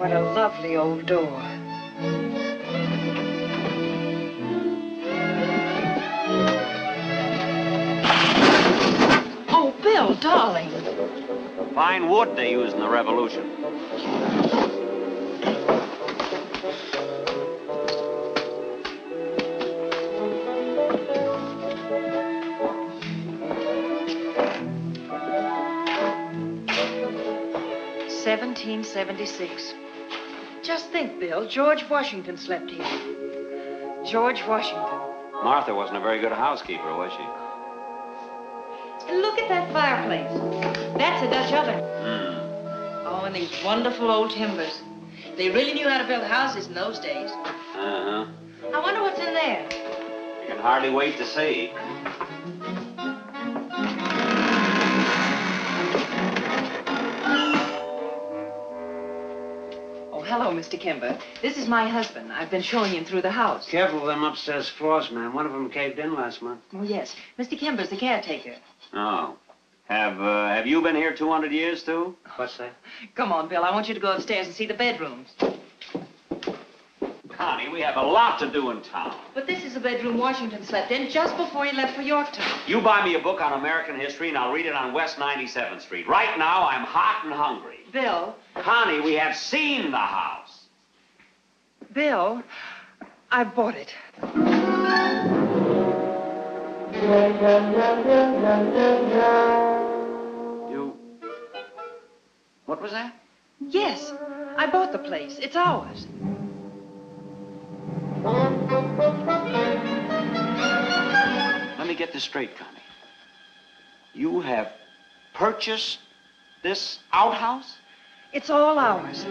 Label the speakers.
Speaker 1: What a lovely old door. Oh, Bill, darling.
Speaker 2: Fine wood they used in the Revolution.
Speaker 1: Seventeen seventy-six. Just think, Bill, George Washington slept here. George Washington.
Speaker 2: Martha wasn't a very good housekeeper, was she?
Speaker 1: Look at that fireplace. That's a Dutch oven.
Speaker 2: Hmm.
Speaker 1: Oh, and these wonderful old timbers. They really knew how to build houses in those days.
Speaker 2: Uh-huh.
Speaker 1: I wonder what's in there.
Speaker 2: You can hardly wait to see.
Speaker 1: Oh, hello, Mr. Kimber. This is my husband. I've been showing him through the house.
Speaker 3: Careful of them upstairs floors, ma'am. One of them caved in last month.
Speaker 1: Oh, yes. Mr. Kimber's the caretaker.
Speaker 2: Oh. Have, uh, have you been here 200 years, too?
Speaker 3: What's that?
Speaker 1: Come on, Bill. I want you to go upstairs and see the bedrooms.
Speaker 2: Connie, we have a lot to do in town.
Speaker 1: But this is the bedroom Washington slept in just before he left for Yorktown.
Speaker 2: You buy me a book on American history, and I'll read it on West 97th Street. Right now, I'm hot and hungry.
Speaker 1: Bill,
Speaker 2: Connie, we have seen the house.
Speaker 1: Bill, I bought it.
Speaker 2: You... What was that?
Speaker 1: Yes, I bought the place. It's ours.
Speaker 2: Get this straight, Connie. You have purchased this outhouse?
Speaker 1: It's all ours.